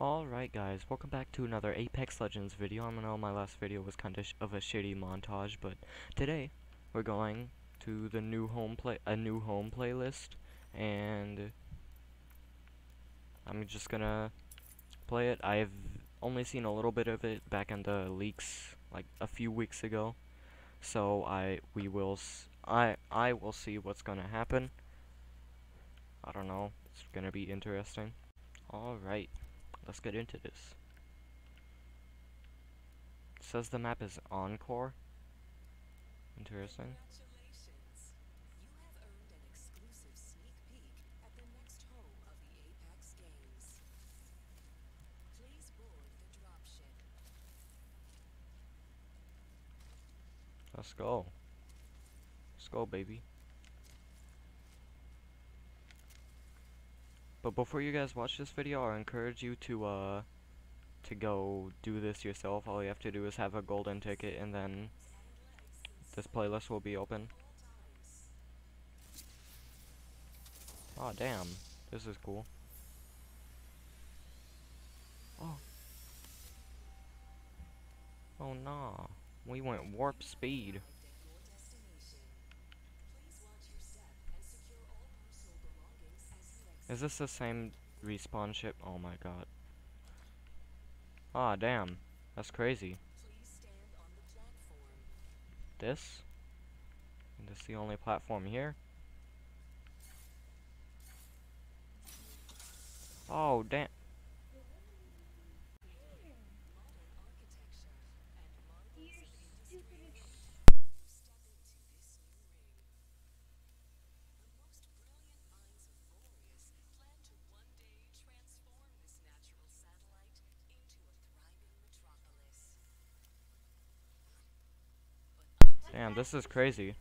Alright guys, welcome back to another Apex Legends video. I know my last video was kind of, of a shitty montage, but today we're going to the new home play a new home playlist and I'm just gonna play it. I've only seen a little bit of it back in the leaks like a few weeks ago. So I we will I I will see what's gonna happen. I don't know. It's gonna be interesting. Alright let's get into this. It says the map is Encore. Interesting. Congratulations! You have earned an exclusive sneak peek at the next home of the Apex Games. Please board the dropship. Let's go. Let's go, baby. But before you guys watch this video, I encourage you to, uh, to go do this yourself. All you have to do is have a golden ticket, and then this playlist will be open. Oh, damn. This is cool. Oh. Oh, nah. We went warp speed. Is this the same respawn ship? Oh my god. Ah, damn. That's crazy. This? And this the only platform here? Oh, damn. Shoot this is crazy.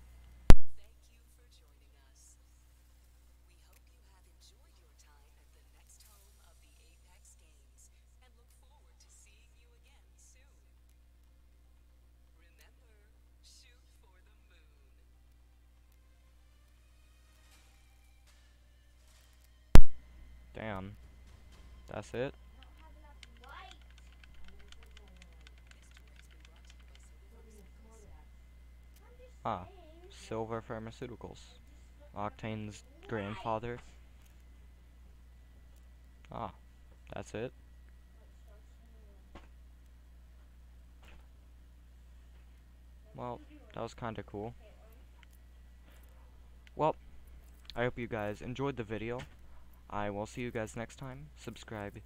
Damn. That's it? Ah, Silva Pharmaceuticals. Octane's grandfather. Ah, that's it. Well, that was kinda cool. Well, I hope you guys enjoyed the video. I will see you guys next time. Subscribe.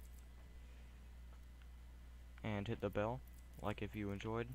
And hit the bell, like if you enjoyed.